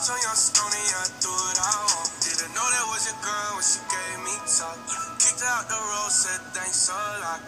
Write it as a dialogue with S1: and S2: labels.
S1: so young, stony, I do it all. Didn't know that was your girl when she gave me talk. Kicked out the road, said thanks a lot.